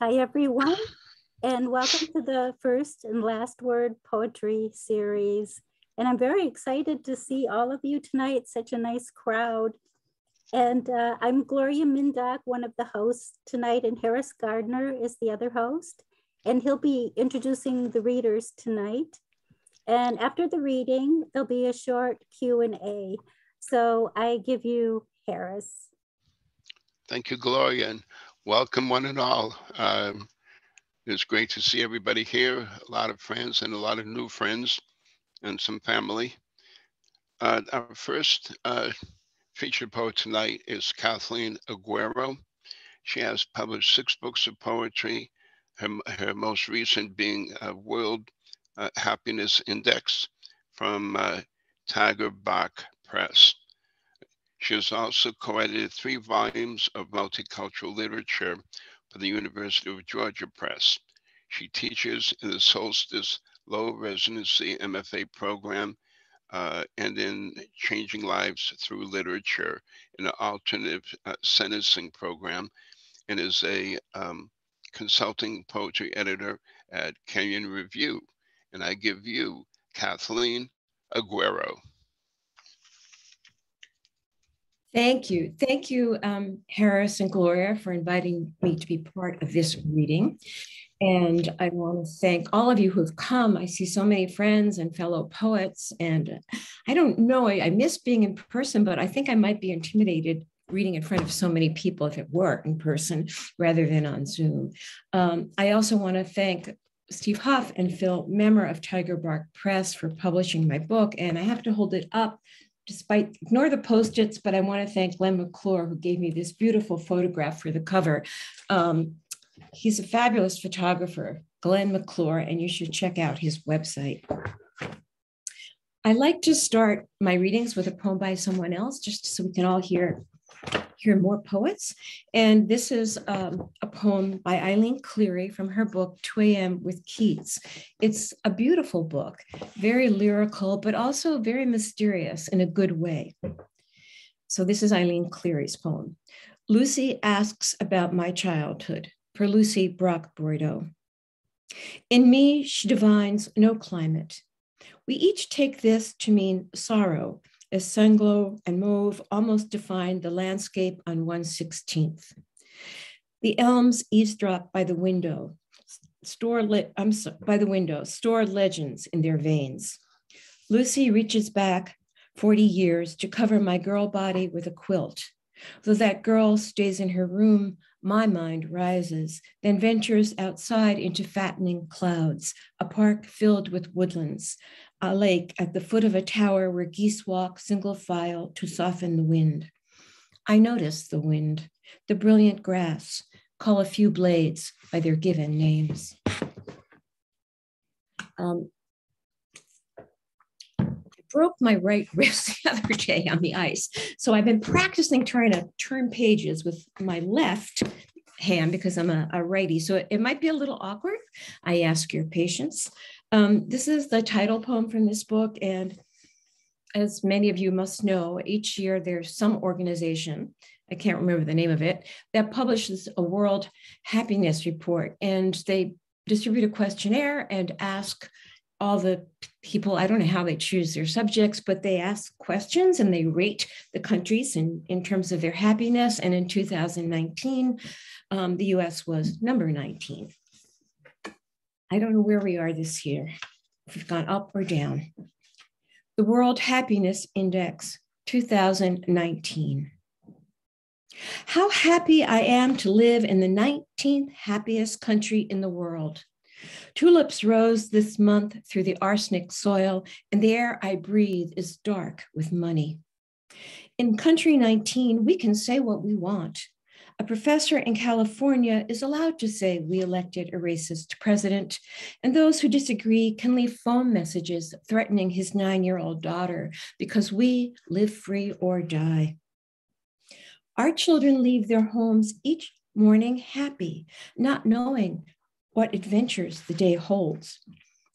Hi, everyone, and welcome to the first and last word poetry series. And I'm very excited to see all of you tonight, such a nice crowd. And uh, I'm Gloria Mindock, one of the hosts tonight, and Harris Gardner is the other host. And he'll be introducing the readers tonight. And after the reading, there'll be a short Q&A. So I give you Harris. Thank you, Gloria, and welcome one and all. Um, it's great to see everybody here, a lot of friends and a lot of new friends and some family. Uh, our first uh, featured poet tonight is Kathleen Aguero. She has published six books of poetry, her, her most recent being a World uh, Happiness Index from uh, Tiger Bark Press. She has also co-edited three volumes of multicultural literature for the University of Georgia Press. She teaches in the Solstice Low Residency MFA program uh, and in Changing Lives Through Literature in an alternative uh, sentencing program, and is a um, consulting poetry editor at Kenyon Review. And I give you Kathleen Aguero. Thank you. Thank you, um, Harris and Gloria, for inviting me to be part of this reading. And I want to thank all of you who've come. I see so many friends and fellow poets. And I don't know, I, I miss being in person, but I think I might be intimidated reading in front of so many people if it were in person rather than on Zoom. Um, I also want to thank Steve Huff and Phil Memmer of Tiger Bark Press for publishing my book. And I have to hold it up despite ignore the post-its, but I want to thank Glenn McClure who gave me this beautiful photograph for the cover. Um, He's a fabulous photographer, Glenn McClure, and you should check out his website. I like to start my readings with a poem by someone else, just so we can all hear hear more poets. And this is um, a poem by Eileen Cleary from her book, 2 a.m. with Keats. It's a beautiful book, very lyrical, but also very mysterious in a good way. So this is Eileen Cleary's poem. Lucy asks about my childhood for Lucie Brock-Broido. In me, she divines no climate. We each take this to mean sorrow, as sunglow and mauve almost define the landscape on 116th. The elms eavesdrop by the window, store I'm so, by the window, store legends in their veins. Lucy reaches back 40 years to cover my girl body with a quilt. Though that girl stays in her room my mind rises, then ventures outside into fattening clouds, a park filled with woodlands, a lake at the foot of a tower where geese walk single file to soften the wind. I notice the wind, the brilliant grass, call a few blades by their given names. Um, broke my right wrist the other day on the ice. So I've been practicing trying to turn pages with my left hand because I'm a, a righty. So it, it, might be a little awkward. I ask your patience. Um, this is the title poem from this book. And as many of you must know, each year there's some organization, I can't remember the name of it, that publishes a world happiness report. And they distribute a questionnaire and ask all the people, I don't know how they choose their subjects, but they ask questions and they rate the countries in, in terms of their happiness. And in 2019, um, the US was number 19. I don't know where we are this year, if we've gone up or down. The World Happiness Index 2019. How happy I am to live in the 19th happiest country in the world. Tulips rose this month through the arsenic soil, and the air I breathe is dark with money. In country 19, we can say what we want. A professor in California is allowed to say we elected a racist president, and those who disagree can leave phone messages threatening his nine year old daughter because we live free or die. Our children leave their homes each morning happy, not knowing what adventures the day holds.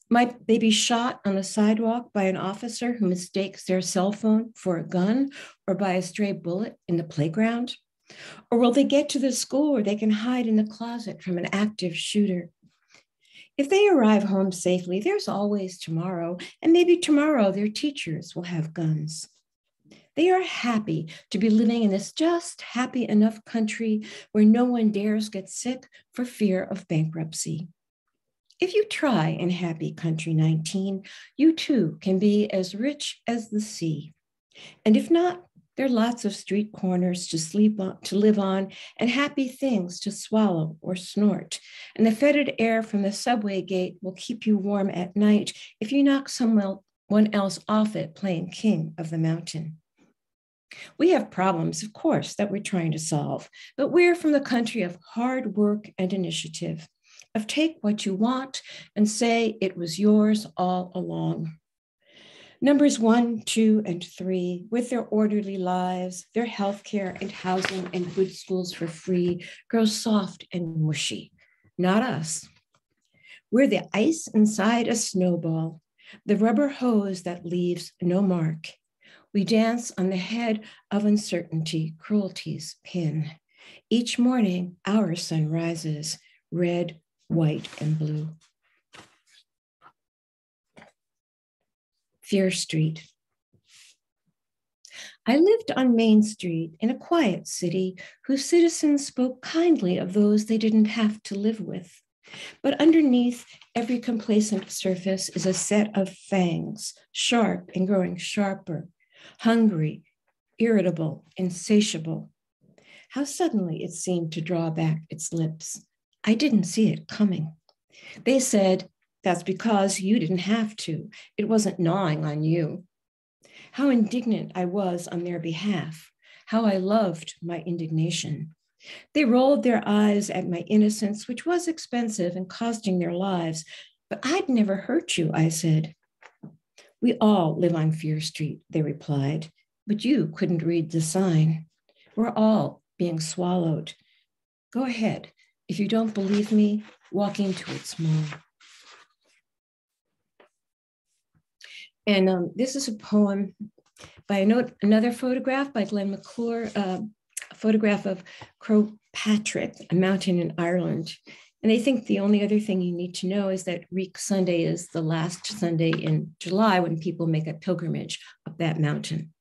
Might they be shot on the sidewalk by an officer who mistakes their cell phone for a gun or by a stray bullet in the playground? Or will they get to the school where they can hide in the closet from an active shooter? If they arrive home safely, there's always tomorrow, and maybe tomorrow their teachers will have guns. They are happy to be living in this just happy enough country where no one dares get sick for fear of bankruptcy. If you try in Happy Country 19, you too can be as rich as the sea. And if not, there are lots of street corners to sleep on, to live on, and happy things to swallow or snort. And the fetid air from the subway gate will keep you warm at night if you knock someone else off it playing king of the mountain. We have problems, of course, that we're trying to solve, but we're from the country of hard work and initiative, of take what you want and say it was yours all along. Numbers one, two, and three, with their orderly lives, their healthcare and housing and good schools for free, grow soft and mushy. Not us. We're the ice inside a snowball, the rubber hose that leaves no mark. We dance on the head of uncertainty, cruelty's pin. Each morning, our sun rises, red, white, and blue. Fear Street. I lived on Main Street in a quiet city whose citizens spoke kindly of those they didn't have to live with. But underneath every complacent surface is a set of fangs, sharp and growing sharper, hungry, irritable, insatiable. How suddenly it seemed to draw back its lips. I didn't see it coming. They said, that's because you didn't have to. It wasn't gnawing on you. How indignant I was on their behalf. How I loved my indignation. They rolled their eyes at my innocence, which was expensive and costing their lives. But I'd never hurt you, I said. We all live on Fear Street, they replied, but you couldn't read the sign. We're all being swallowed. Go ahead. If you don't believe me, walk into it small. And um, this is a poem by another photograph by Glenn McClure, uh, a photograph of Croagh Patrick, a mountain in Ireland. And I think the only other thing you need to know is that Reek Sunday is the last Sunday in July when people make a pilgrimage up that mountain.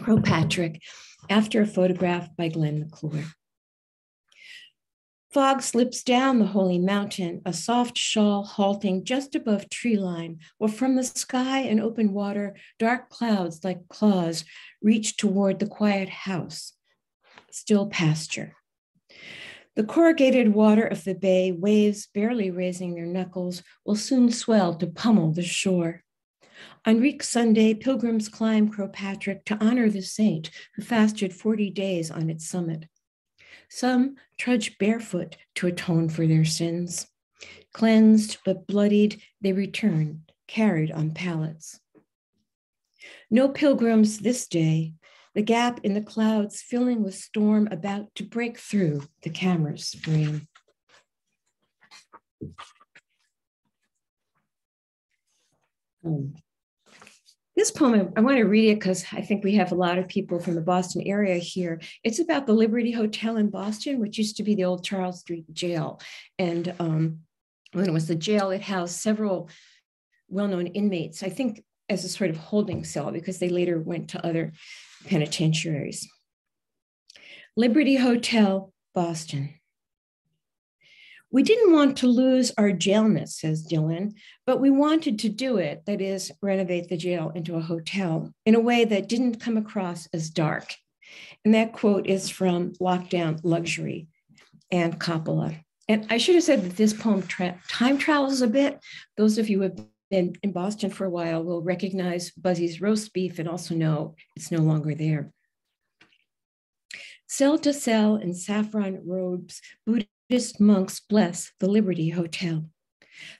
Croagh Patrick, after a photograph by Glenn McClure. Fog slips down the holy mountain, a soft shawl halting just above tree line, while from the sky and open water, dark clouds like claws reach toward the quiet house, still pasture. The corrugated water of the bay, waves barely raising their knuckles, will soon swell to pummel the shore. On Reek Sunday, pilgrims climb Croagh Patrick to honor the saint who fasted 40 days on its summit. Some trudge barefoot to atone for their sins. Cleansed but bloodied, they return, carried on pallets. No pilgrims this day, the gap in the clouds filling with storm about to break through the camera's frame. Um, this poem, I want to read it because I think we have a lot of people from the Boston area here. It's about the Liberty Hotel in Boston, which used to be the old Charles Street Jail. And um, when it was the jail, it housed several well known inmates, I think as a sort of holding cell because they later went to other penitentiaries. Liberty Hotel, Boston. We didn't want to lose our jailness, says Dylan, but we wanted to do it, that is, renovate the jail into a hotel in a way that didn't come across as dark. And that quote is from Lockdown Luxury and Coppola. And I should have said that this poem tra- time travels a bit. Those of you who have been in Boston for a while will recognize Buzzy's roast beef and also know it's no longer there. Cell to cell in saffron robes, Buddha Buddhist monks bless the Liberty Hotel.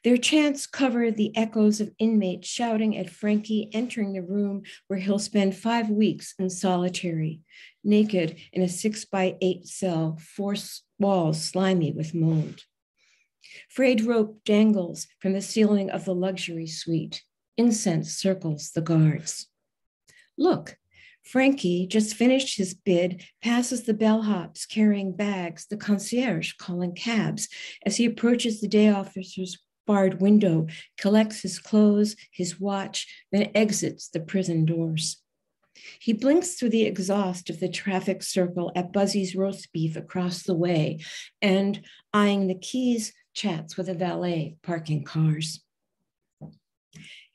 Their chants cover the echoes of inmates shouting at Frankie entering the room where he'll spend five weeks in solitary, naked in a six by eight cell, four walls slimy with mold. Frayed rope dangles from the ceiling of the luxury suite. Incense circles the guards. Look, Frankie just finished his bid, passes the bellhops carrying bags, the concierge calling cabs as he approaches the day officer's barred window, collects his clothes, his watch, then exits the prison doors. He blinks through the exhaust of the traffic circle at Buzzy's roast beef across the way and, eyeing the keys, chats with a valet parking cars.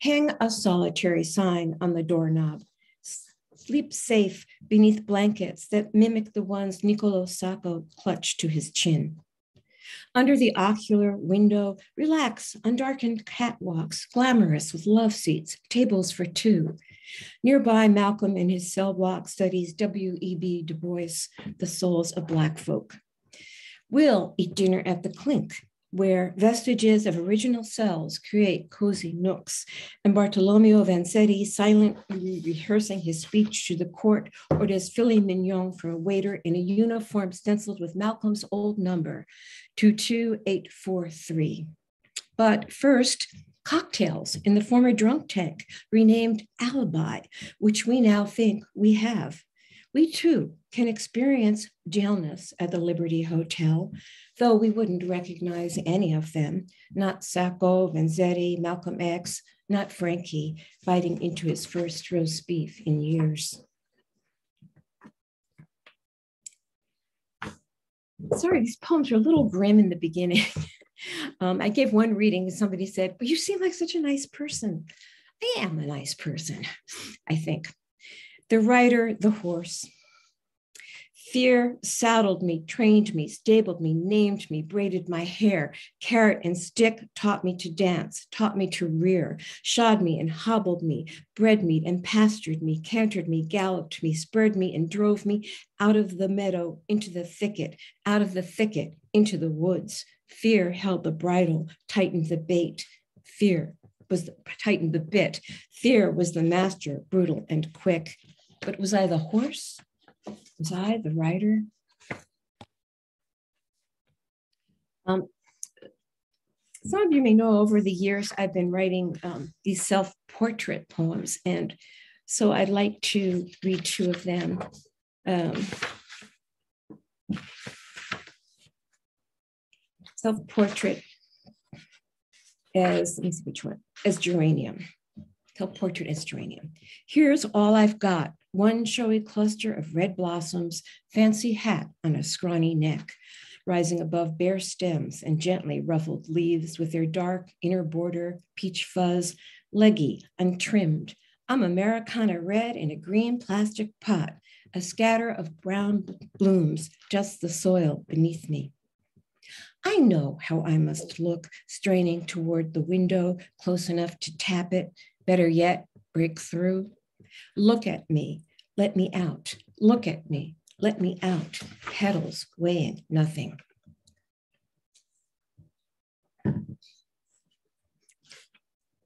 Hang a solitary sign on the doorknob. Sleep safe beneath blankets that mimic the ones Nicola Sacco clutched to his chin. Under the ocular window, relax on darkened catwalks, glamorous with love seats, tables for two. Nearby, Malcolm in his cell block studies W.E.B. Du Bois, The Souls of Black Folk. We'll eat dinner at the Clink, where vestiges of original cells create cozy nooks, and Bartolomeo Vanzetti silently rehearsing his speech to the court orders filet mignon for a waiter in a uniform stenciled with Malcolm's old number, 22843. But first, cocktails in the former drunk tank, renamed Alibi, which we now think we have. We too can experience jailness at the Liberty Hotel, though we wouldn't recognize any of them, not Sacco, Vanzetti, Malcolm X, not Frankie, biting into his first roast beef in years. Sorry, these poems are a little grim in the beginning. um, I gave one reading and somebody said, But you seem like such a nice person. I am a nice person, I think. The rider, the horse, Fear saddled me, trained me, stabled me, named me, braided my hair. Carrot and stick taught me to dance, taught me to rear, shod me and hobbled me, bred me and pastured me, cantered me, galloped me, spurred me, and drove me out of the meadow into the thicket, out of the thicket into the woods. Fear held the bridle, tightened the bait. Fear was the, tightened the bit. Fear was the master, brutal and quick. But was I the horse? Was I the writer? Um, some of you may know over the years I've been writing um, these self portrait poems, and so I'd like to read two of them. Um, self portrait as, let me see which one, as geranium. Self portrait as geranium. Here's all I've got one showy cluster of red blossoms, fancy hat on a scrawny neck, rising above bare stems and gently ruffled leaves with their dark inner border, peach fuzz, leggy, untrimmed. I'm Americana red in a green plastic pot, a scatter of brown blooms, just the soil beneath me. I know how I must look, straining toward the window, close enough to tap it, better yet, break through. Look at me, let me out. Look at me, let me out. Petals weighing nothing.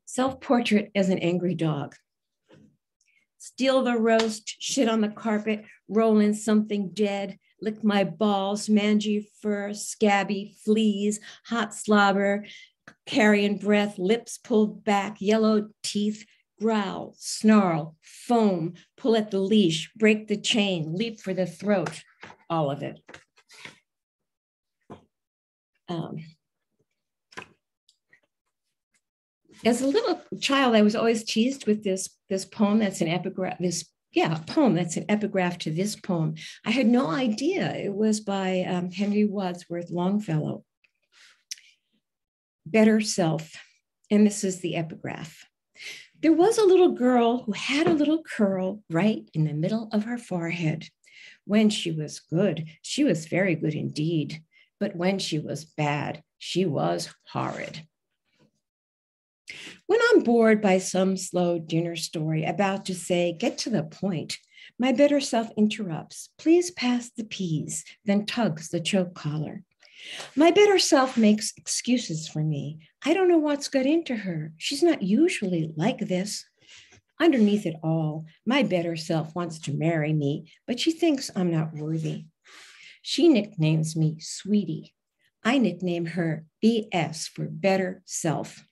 Self portrait as an angry dog. Steal the roast, shit on the carpet, roll in something dead, lick my balls, mangy fur, scabby fleas, hot slobber, carrion breath, lips pulled back, yellow teeth, growl, snarl, foam, pull at the leash, break the chain, leap for the throat, all of it. Um, as a little child, I was always teased with this, this poem that's an epigraph, this yeah, poem that's an epigraph to this poem. I had no idea it was by um, Henry Wadsworth Longfellow. Better self. And this is the epigraph. There was a little girl who had a little curl right in the middle of her forehead. When she was good, she was very good indeed. But when she was bad, she was horrid. When I'm bored by some slow dinner story about to say, get to the point, my better self interrupts, please pass the peas, then tugs the choke collar. My better self makes excuses for me. I don't know what's got into her. She's not usually like this. Underneath it all, my better self wants to marry me, but she thinks I'm not worthy. She nicknames me Sweetie. I nickname her BS for better self.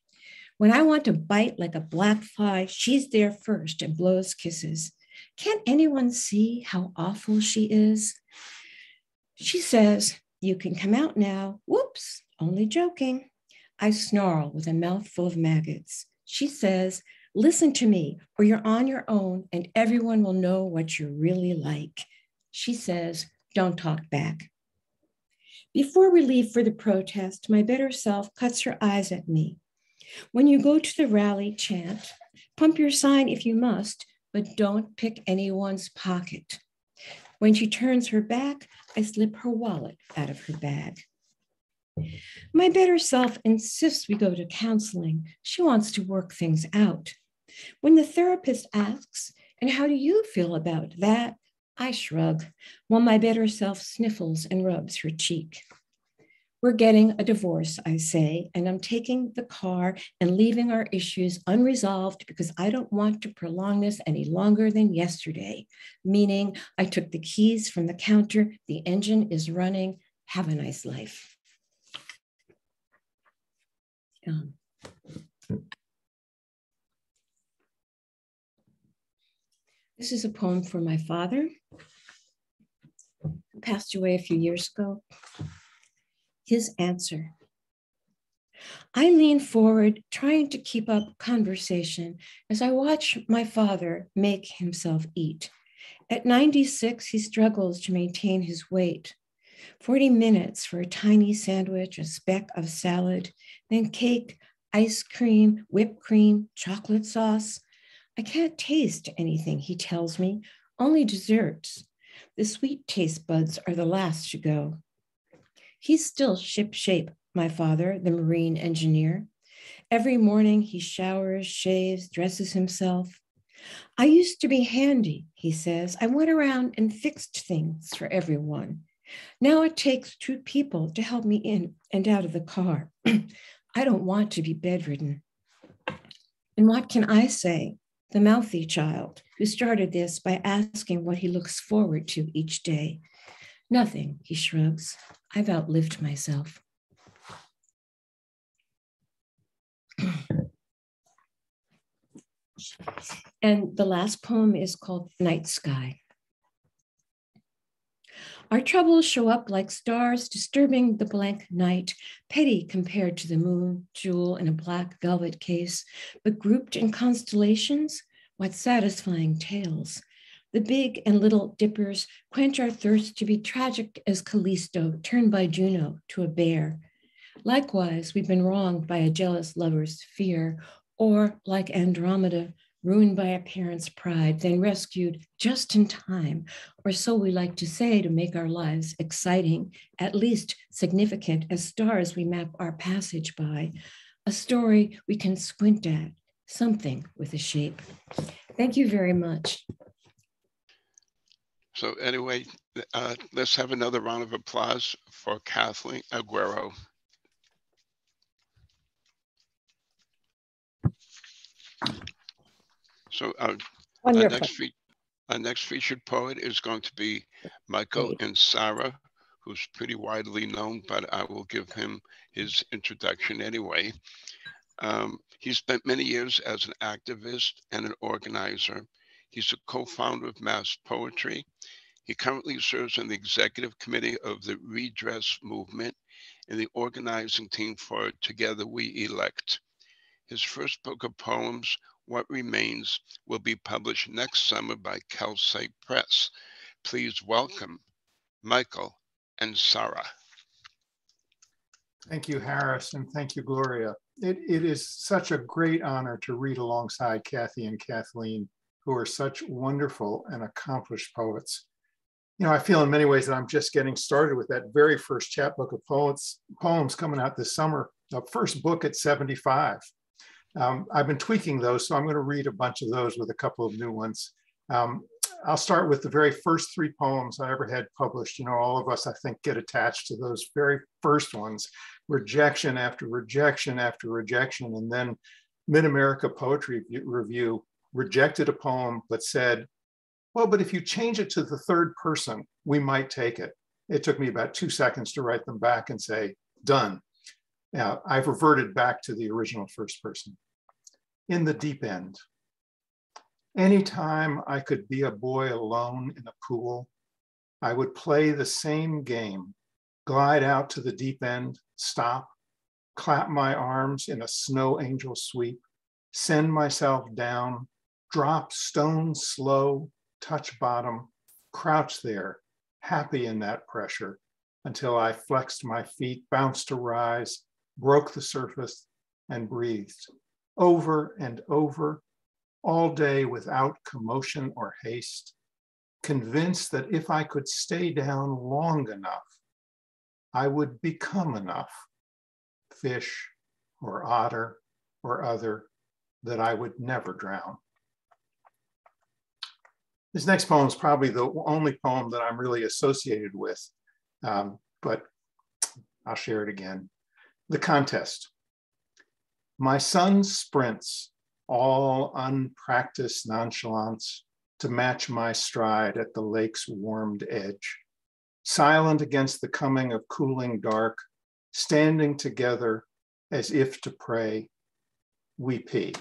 When I want to bite like a black fly, she's there first and blows kisses. Can't anyone see how awful she is? She says, You can come out now. Whoops, only joking. I snarl with a mouthful of maggots. She says, Listen to me, or you're on your own, and everyone will know what you're really like. She says, Don't talk back. Before we leave for the protest, my better self cuts her eyes at me. When you go to the rally, chant, pump your sign if you must, but don't pick anyone's pocket. When she turns her back, I slip her wallet out of her bag. My better self insists we go to counseling. She wants to work things out. When the therapist asks, And how do you feel about that? I shrug, while my better self sniffles and rubs her cheek. We're getting a divorce, I say, and I'm taking the car and leaving our issues unresolved because I don't want to prolong this any longer than yesterday. Meaning, I took the keys from the counter, the engine is running. Have a nice life. Um, this is a poem for my father, who passed away a few years ago his answer. I lean forward, trying to keep up conversation as I watch my father make himself eat. At 96, he struggles to maintain his weight. 40 minutes for a tiny sandwich, a speck of salad, then cake, ice cream, whipped cream, chocolate sauce. I can't taste anything, he tells me, only desserts. The sweet taste buds are the last to go. He's still ship shape, my father, the marine engineer. Every morning he showers, shaves, dresses himself. I used to be handy, he says. I went around and fixed things for everyone. Now it takes two people to help me in and out of the car. I don't want to be bedridden. And what can I say? The mouthy child who started this by asking what he looks forward to each day. Nothing, he shrugs. I've outlived myself. and the last poem is called Night Sky. Our troubles show up like stars disturbing the blank night, petty compared to the moon, jewel in a black velvet case, but grouped in constellations, what satisfying tales. The big and little dippers quench our thirst to be tragic as Callisto, turned by Juno to a bear. Likewise, we've been wronged by a jealous lover's fear, or like Andromeda, ruined by a parent's pride, then rescued just in time, or so we like to say to make our lives exciting, at least significant as stars we map our passage by, a story we can squint at, something with a shape. Thank you very much. So anyway, uh, let's have another round of applause for Kathleen Aguero. So uh, our, next our next featured poet is going to be Michael Ansara, who's pretty widely known, but I will give him his introduction anyway. Um, he spent many years as an activist and an organizer He's a co-founder of Mass Poetry. He currently serves on the executive committee of the Redress Movement and the organizing team for Together We Elect. His first book of poems, What Remains, will be published next summer by Kelsay Press. Please welcome Michael Ansara. Thank you, Harris, and thank you, Gloria. It, it is such a great honor to read alongside Kathy and Kathleen who are such wonderful and accomplished poets. You know, I feel in many ways that I'm just getting started with that very first chapbook of poets, poems coming out this summer, the first book at 75. Um, I've been tweaking those, so I'm going to read a bunch of those with a couple of new ones. Um, I'll start with the very first three poems I ever had published. You know, all of us, I think, get attached to those very first ones rejection after rejection after rejection. And then Mid America Poetry Review rejected a poem, but said, well, but if you change it to the third person, we might take it. It took me about two seconds to write them back and say, done. Now, I've reverted back to the original first person. In the deep end. Anytime I could be a boy alone in a pool, I would play the same game, glide out to the deep end, stop, clap my arms in a snow angel sweep, send myself down, drop stone slow, touch bottom, crouch there, happy in that pressure until I flexed my feet, bounced to rise, broke the surface, and breathed over and over all day without commotion or haste, convinced that if I could stay down long enough, I would become enough fish or otter or other that I would never drown. This next poem is probably the only poem that I'm really associated with, um, but I'll share it again. The contest. My son sprints, all unpracticed nonchalance, to match my stride at the lake's warmed edge. Silent against the coming of cooling dark, standing together as if to pray, we pee.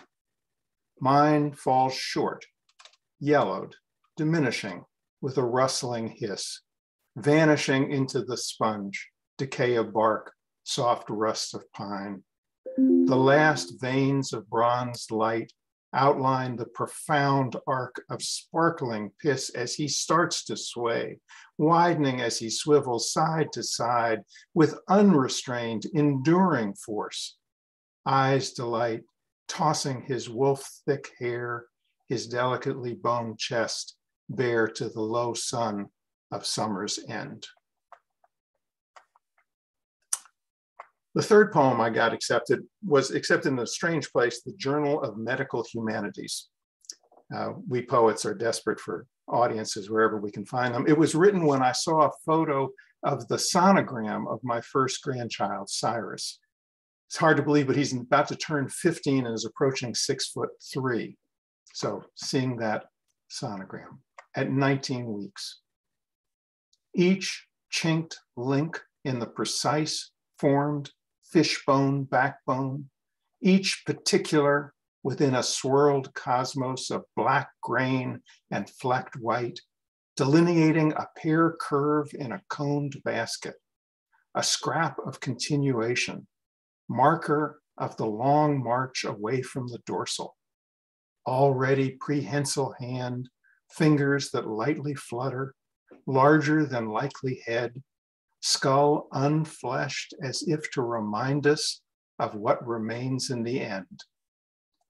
Mine falls short, yellowed, diminishing with a rustling hiss, vanishing into the sponge, decay of bark, soft rust of pine. The last veins of bronze light outline the profound arc of sparkling piss as he starts to sway, widening as he swivels side to side with unrestrained, enduring force. Eyes delight, tossing his wolf thick hair, his delicately boned chest, bare to the low sun of summer's end. The third poem I got accepted was accepted in a strange place, the Journal of Medical Humanities. Uh, we poets are desperate for audiences wherever we can find them. It was written when I saw a photo of the sonogram of my first grandchild, Cyrus. It's hard to believe, but he's about to turn 15 and is approaching six foot three. So seeing that sonogram at 19 weeks. Each chinked link in the precise formed fishbone backbone, each particular within a swirled cosmos of black grain and flecked white, delineating a pear curve in a coned basket, a scrap of continuation, marker of the long march away from the dorsal. Already prehensile hand fingers that lightly flutter, larger than likely head, skull unfleshed as if to remind us of what remains in the end.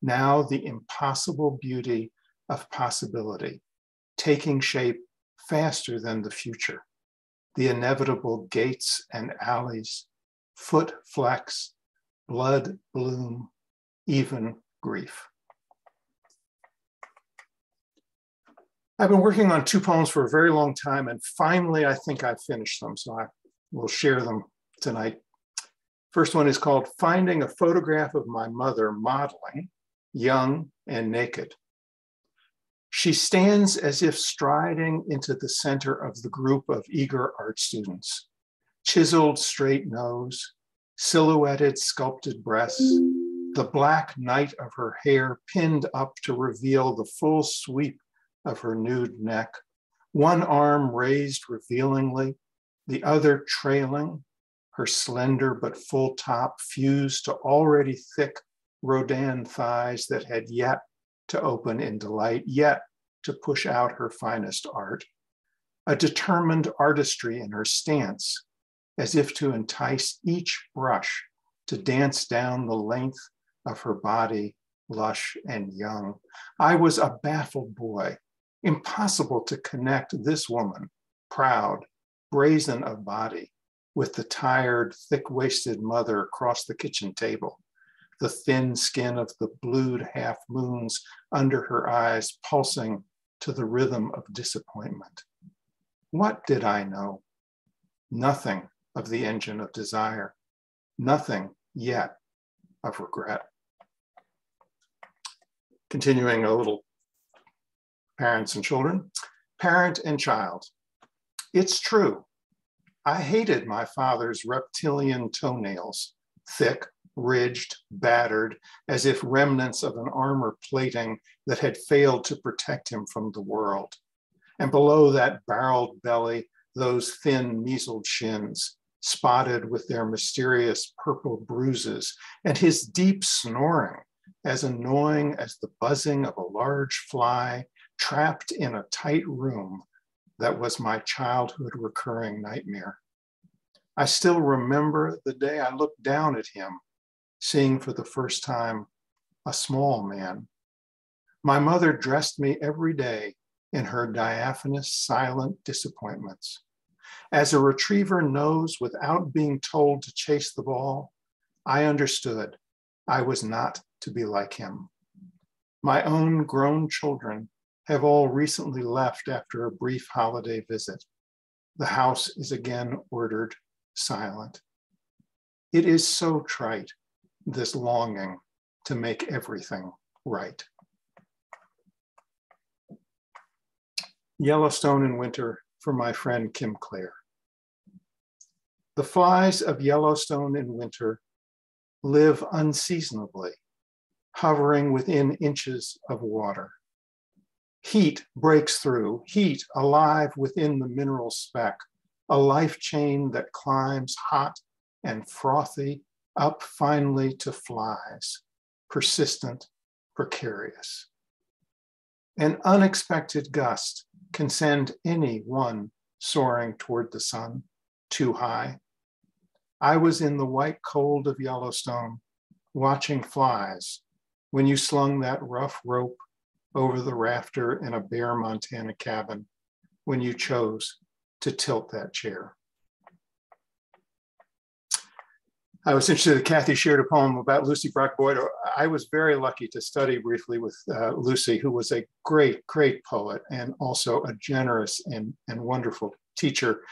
Now the impossible beauty of possibility, taking shape faster than the future, the inevitable gates and alleys, foot flex, blood bloom, even grief. I've been working on two poems for a very long time, and finally, I think I've finished them. So I will share them tonight. First one is called Finding a Photograph of My Mother Modeling, Young and Naked. She stands as if striding into the center of the group of eager art students. Chiseled straight nose, silhouetted sculpted breasts, the black night of her hair pinned up to reveal the full sweep of her nude neck, one arm raised revealingly, the other trailing, her slender but full top fused to already thick Rodin thighs that had yet to open in delight, yet to push out her finest art. A determined artistry in her stance, as if to entice each brush to dance down the length of her body, lush and young. I was a baffled boy, Impossible to connect this woman, proud, brazen of body, with the tired, thick waisted mother across the kitchen table, the thin skin of the blued half moons under her eyes pulsing to the rhythm of disappointment. What did I know? Nothing of the engine of desire, nothing yet of regret. Continuing a little parents and children, parent and child. It's true. I hated my father's reptilian toenails, thick, ridged, battered, as if remnants of an armor plating that had failed to protect him from the world. And below that barreled belly, those thin, measled shins, spotted with their mysterious purple bruises, and his deep snoring, as annoying as the buzzing of a large fly trapped in a tight room that was my childhood recurring nightmare. I still remember the day I looked down at him, seeing for the first time a small man. My mother dressed me every day in her diaphanous, silent disappointments. As a retriever knows without being told to chase the ball, I understood I was not to be like him. My own grown children have all recently left after a brief holiday visit. The house is again ordered silent. It is so trite, this longing to make everything right. Yellowstone in winter for my friend Kim Clare. The flies of Yellowstone in winter live unseasonably, hovering within inches of water. Heat breaks through, heat alive within the mineral speck, a life chain that climbs hot and frothy up finally to flies, persistent, precarious. An unexpected gust can send any one soaring toward the sun. Too high. I was in the white cold of Yellowstone watching flies. When you slung that rough rope over the rafter in a bare Montana cabin when you chose to tilt that chair. I was interested that Kathy shared a poem about Lucie Brock-Broido. I was very lucky to study briefly with uh, Lucy, who was a great, great poet and also a generous and, and wonderful teacher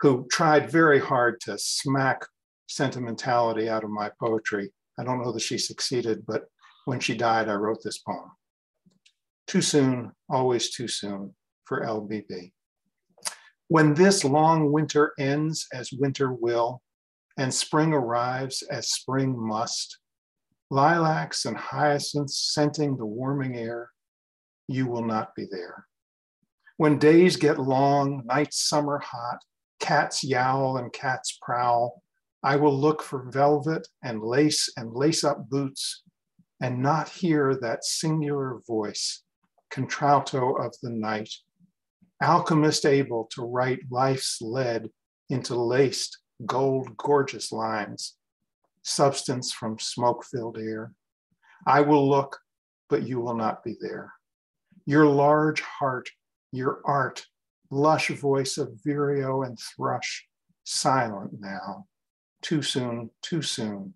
who tried very hard to smack sentimentality out of my poetry. I don't know that she succeeded, but when she died, I wrote this poem. Too soon, always too soon for LBB. When this long winter ends, as winter will, and spring arrives as spring must, lilacs and hyacinths scenting the warming air, you will not be there. When days get long, nights summer hot, cats yowl and cats prowl, I will look for velvet and lace and lace up boots and not hear that singular voice contralto of the night, alchemist able to write life's lead into laced gold gorgeous lines, substance from smoke filled air. I will look, but you will not be there. Your large heart, your art, lush voice of vireo and thrush, silent now. Too soon, too soon.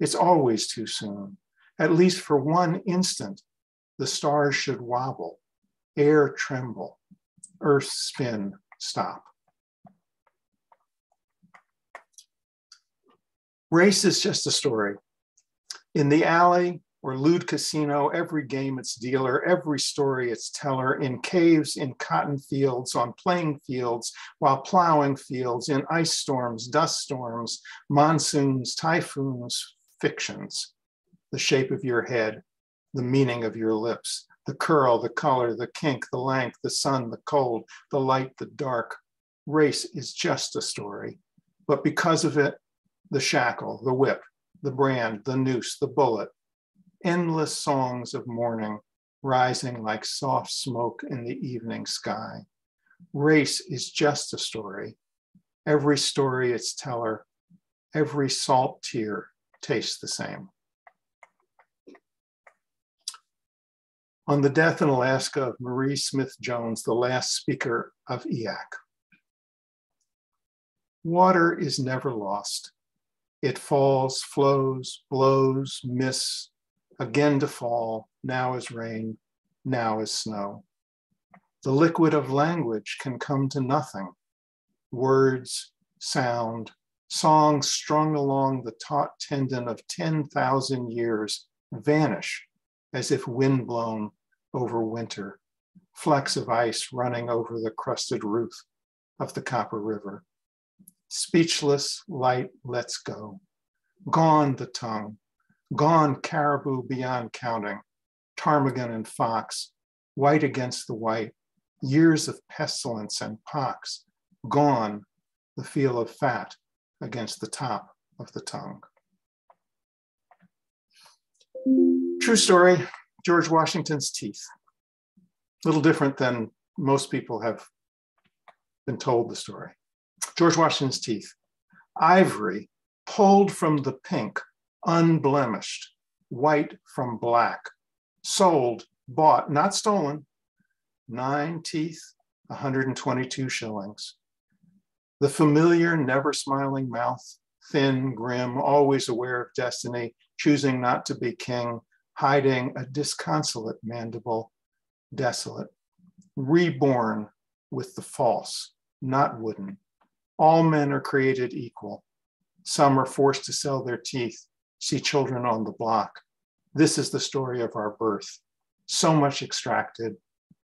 It's always too soon. At least for one instant, the stars should wobble, air tremble, earth spin, stop. Race is just a story. In the alley or lewd casino, every game its dealer, every story its teller, in caves, in cotton fields, on playing fields, while plowing fields, in ice storms, dust storms, monsoons, typhoons, fictions, the shape of your head, the meaning of your lips, the curl, the color, the kink, the length, the sun, the cold, the light, the dark. Race is just a story. But because of it, the shackle, the whip, the brand, the noose, the bullet, endless songs of mourning rising like soft smoke in the evening sky. Race is just a story. Every story its teller, every salt tear tastes the same. On the death in Alaska of Marie Smith Jones, the last speaker of Eyak. Water is never lost. It falls, flows, blows, mists, again to fall, now as rain, now as snow. The liquid of language can come to nothing. Words, sound, songs strung along the taut tendon of 10,000 years vanish as if wind blown over winter, flecks of ice running over the crusted roof of the Copper River. Speechless light lets go. Gone the tongue, gone caribou beyond counting, ptarmigan and fox, white against the white, years of pestilence and pox, gone the feel of fat against the top of the tongue. True story, George Washington's teeth. A little different than most people have been told the story. George Washington's teeth. Ivory pulled from the pink, unblemished, white from black, sold, bought, not stolen, nine teeth, 122 shillings. The familiar, never smiling mouth, thin, grim, always aware of destiny, choosing not to be king, hiding a disconsolate mandible, desolate, reborn with the false, not wooden. All men are created equal. Some are forced to sell their teeth, see children on the block. This is the story of our birth. So much extracted,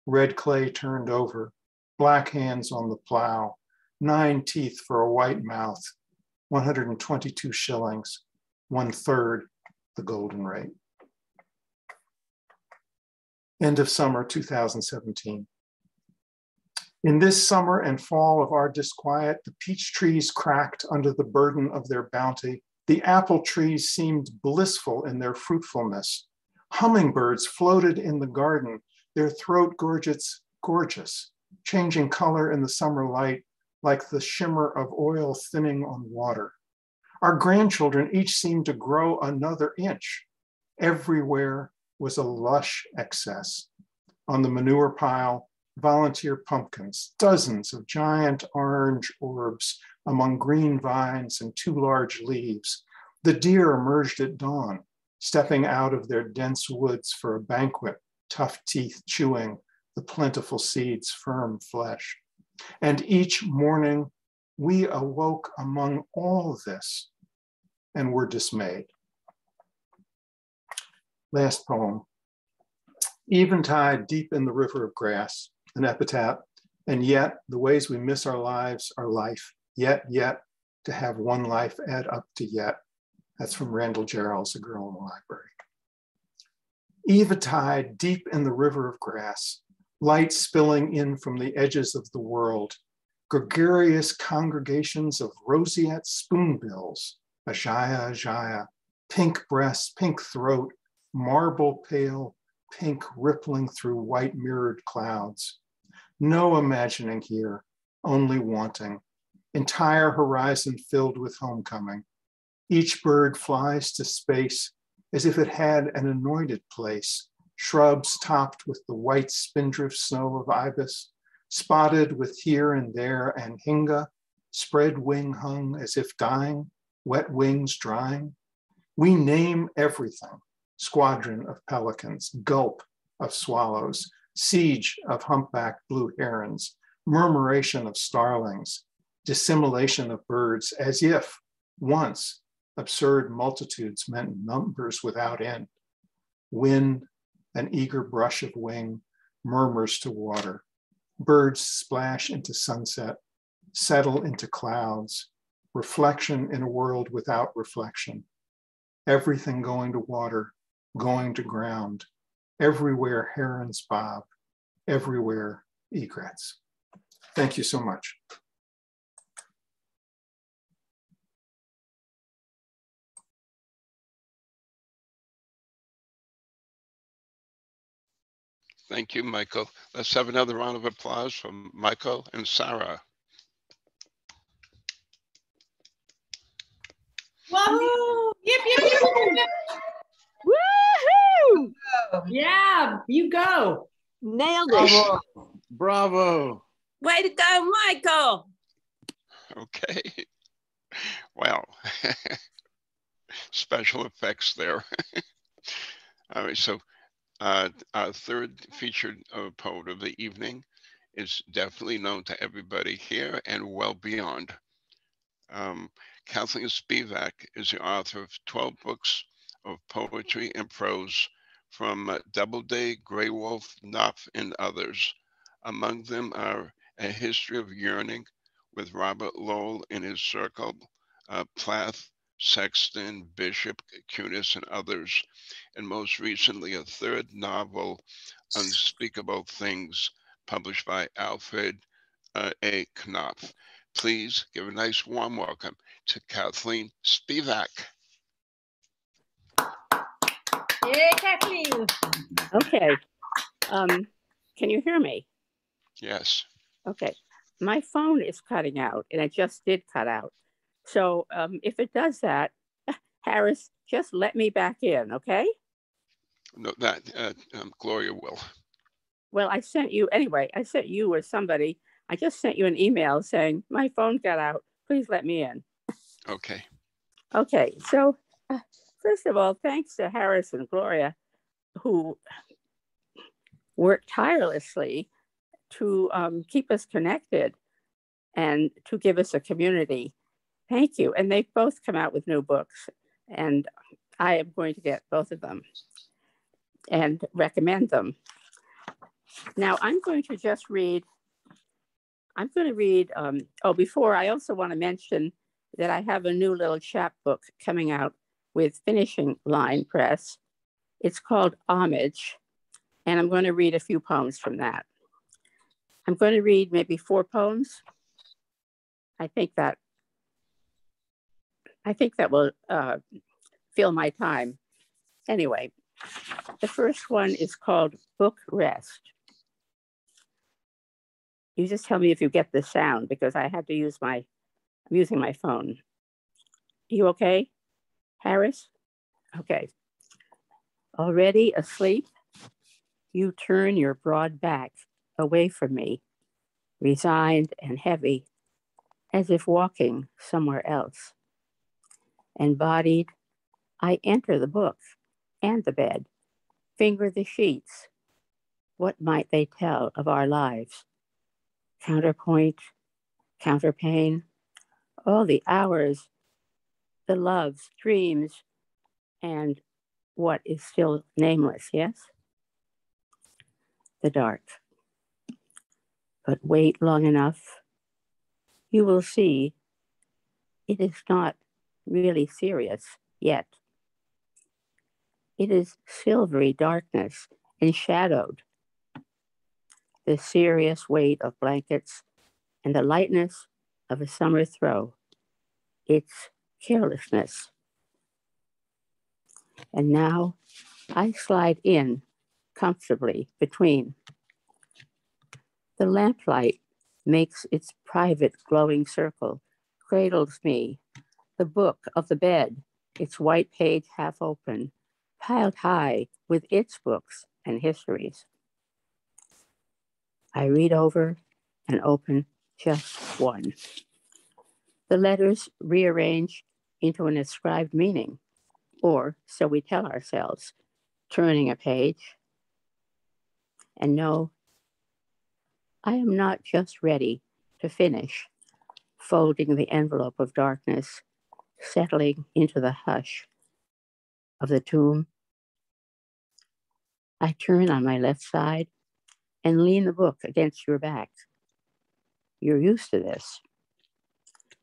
red clay turned over, black hands on the plow, nine teeth for a white mouth, 122 shillings, one third the golden rate. End of summer 2017. In this summer and fall of our disquiet, the peach trees cracked under the burden of their bounty. The apple trees seemed blissful in their fruitfulness. Hummingbirds floated in the garden, their throat gorgets gorgeous, changing color in the summer light like the shimmer of oil thinning on water. Our grandchildren each seemed to grow another inch. Everywhere was a lush excess. On the manure pile, volunteer pumpkins, dozens of giant orange orbs among green vines and two large leaves. The deer emerged at dawn, stepping out of their dense woods for a banquet, tough teeth chewing the plentiful seeds' firm flesh. And each morning we awoke among all this and were dismayed. Last poem. Eventide deep in the river of grass, an epitaph, and yet the ways we miss our lives are life, yet, yet, to have one life add up to yet. That's from Randall Jarrell's A Girl in the Library. Eventide deep in the river of grass, light spilling in from the edges of the world, gregarious congregations of roseate spoonbills, Ajaya, Ajaya, pink breast, pink throat, marble pale, pink rippling through white mirrored clouds. No imagining here, only wanting. Entire horizon filled with homecoming. Each bird flies to space as if it had an anointed place, shrubs topped with the white spindrift snow of ibis, spotted with here and there anhinga, spread wing hung as if dying, wet wings drying. We name everything squadron of pelicans, gulp of swallows, siege of humpback blue herons, murmuration of starlings, dissimulation of birds, as if once absurd multitudes meant numbers without end. Wind, an eager brush of wing, murmurs to water. Birds splash into sunset, settle into clouds, reflection in a world without reflection. Everything going to water, going to ground, everywhere herons bob, everywhere egrets. Thank you so much. Thank you, Michael. Let's have another round of applause from Michael and Sarah. Whoa! Yip, yip, yip, yip. Woohoo! Yeah, you go. Nailed it. Bravo. Bravo. Way to go, Michael. Okay. Well, special effects there. All right, so uh, our third featured uh, poet of the evening is definitely known to everybody here and well beyond. Um, Kathleen Spivack is the author of 12 books of poetry and prose from uh, Doubleday, Graywolf, Knopf, and others. Among them are A History of Yearning with Robert Lowell in his circle, uh, Plath, Sexton, Bishop, Kunitz, and others, and most recently a third novel, Unspeakable Things, published by Alfred uh, A. Knopf. Please give a nice warm welcome to Kathleen Spivack. Yay, Kathleen. Okay. Um, can you hear me? Yes. Okay. My phone is cutting out and it just did cut out. So um, if it does that, Harris, just let me back in, okay? No, that uh, um, Gloria will. Well, I sent you, anyway, I sent you or somebody, I just sent you an email saying, my phone got out. Please let me in. Okay. Okay. So, uh, first of all, thanks to Harris and Gloria, who worked tirelessly to um, keep us connected and to give us a community. Thank you. And they've both come out with new books, and I am going to get both of them and recommend them. Now, I'm going to just read, I'm going to read, um, oh, before I also want to mention that I have a new little chapbook coming out with Finishing Line Press. It's called Homage, and I'm going to read a few poems from that. I'm going to read maybe four poems. I think that I think that will uh, fill my time. Anyway, the first one is called Book Rest. You just tell me if you get the sound because I had to use my, I'm using my phone. You okay, Harris? Okay. Already asleep? You turn your broad back away from me, resigned and heavy, as if walking somewhere else. Embodied, I enter the book and the bed, finger the sheets. What might they tell of our lives? Counterpoint, counterpane, all the hours, the loves, dreams, and what is still nameless, yes? The dark. But wait long enough, you will see it is not really serious yet. It is silvery darkness enshadowed. The serious weight of blankets and the lightness of a summer throw. It's carelessness. And now I slide in comfortably between. The lamplight makes its private glowing circle, cradles me, the book of the bed, its white page half open, piled high with its books and histories. I read over and open just one. The letters rearrange into an ascribed meaning, or so we tell ourselves, turning a page. And no, I am not just ready to finish folding the envelope of darkness, settling into the hush of the tomb. I turn on my left side and lean the book against your back. You're used to this.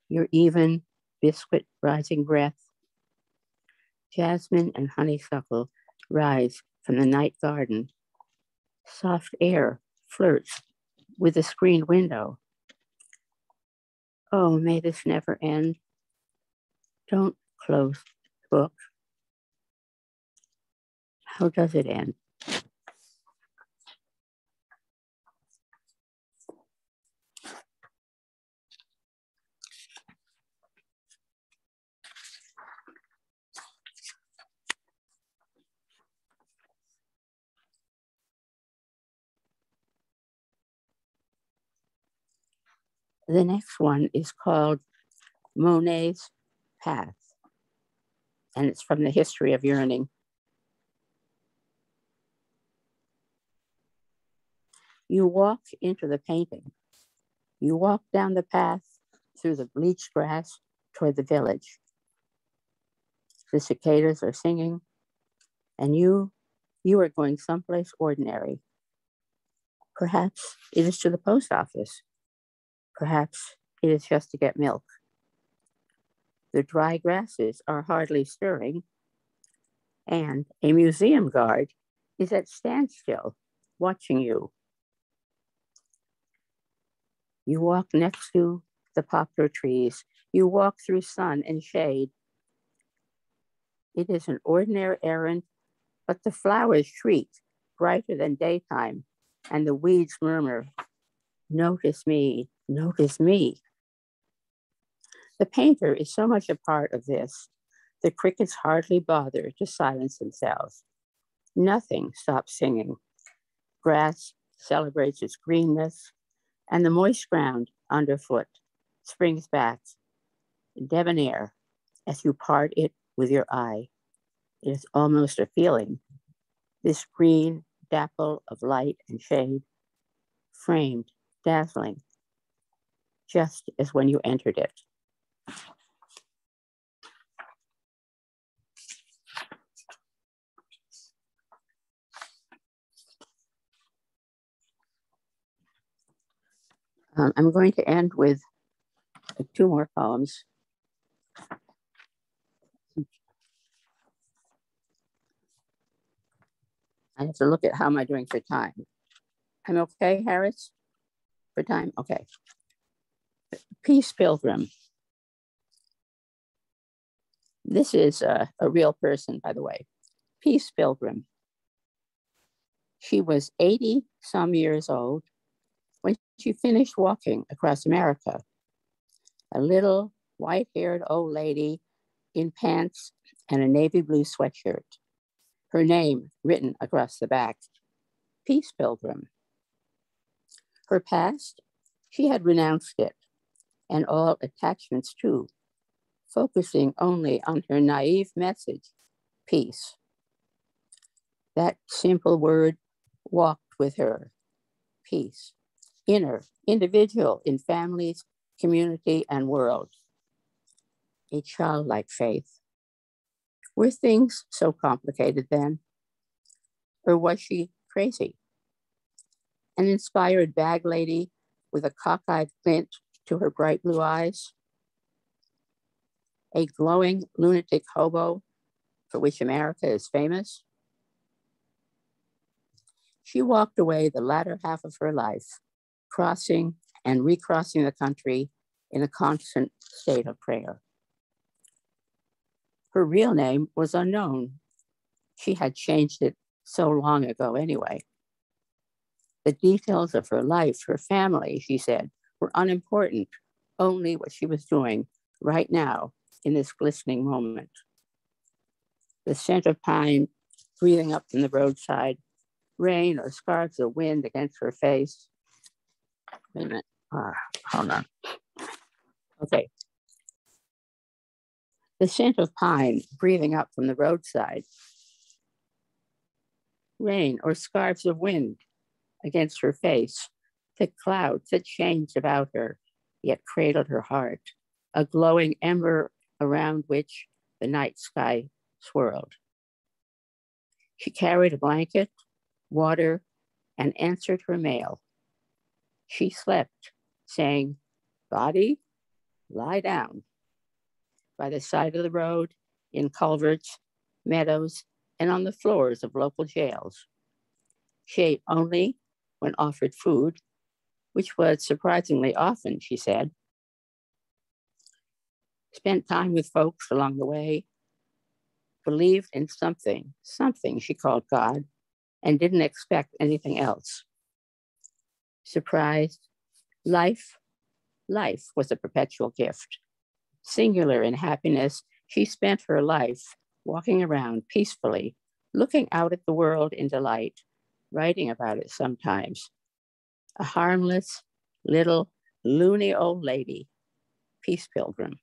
You're even biscuit rising breath. Jasmine and honeysuckle rise from the night garden. Soft air flirts with the screened window. Oh, may this never end. Don't close the book. How does it end? The next one is called Monet's Path, and it's from the history of yearning. You walk into the painting. You walk down the path through the bleached grass toward the village. The cicadas are singing, and you, you are going someplace ordinary. Perhaps it is to the post office Perhaps it is just to get milk. The dry grasses are hardly stirring, and a museum guard is at standstill watching you. You walk next to the poplar trees. You walk through sun and shade. It is an ordinary errand, but the flowers shriek brighter than daytime, and the weeds murmur, Notice me, notice me. The painter is so much a part of this. The crickets hardly bother to silence themselves. Nothing stops singing. Grass celebrates its greenness, and the moist ground underfoot springs back, debonair, as you part it with your eye. It is almost a feeling. This green dapple of light and shade, framed, dazzling, just as when you entered it. Um, I'm going to end with two more poems. I have to look at how am I doing for time. I'm okay, Harris, for time? Okay. Peace Pilgrim. This is a, a real person, by the way. Peace Pilgrim. She was 80 some years old when she finished walking across America. A little white haired old lady in pants and a navy blue sweatshirt. Her name written across the back Peace Pilgrim. Her past, she had renounced it and all attachments too, focusing only on her naive message peace. That simple word walked with her peace, inner, individual in families, community, and world. A childlike faith. Were things so complicated then? Or was she crazy? An inspired bag lady with a cockeyed glint to her bright blue eyes? A glowing lunatic hobo for which America is famous? She walked away the latter half of her life, crossing and recrossing the country in a constant state of prayer. Her real name was unknown. She had changed it so long ago anyway. The details of her life, her family, she said, were unimportant, only what she was doing right now in this glistening moment. The scent of pine breathing up from the roadside, rain or scarves of wind against her face. Wait a minute. Uh, hold on. Okay. The scent of pine breathing up from the roadside, rain or scarves of wind against her face, thick clouds that changed about her, yet cradled her heart, a glowing ember around which the night sky swirled. She carried a blanket, water, and answered her mail. She slept, saying, Body, lie down. By the side of the road, in culverts, meadows, and on the floors of local jails. She ate only when offered food, which was surprisingly often, she said. Spent time with folks along the way, believed in something, something she called God, and didn't expect anything else. Surprised, life, life was a perpetual gift. Singular in happiness, she spent her life walking around peacefully, looking out at the world in delight, writing about it sometimes. A harmless, little, loony old lady, peace pilgrim.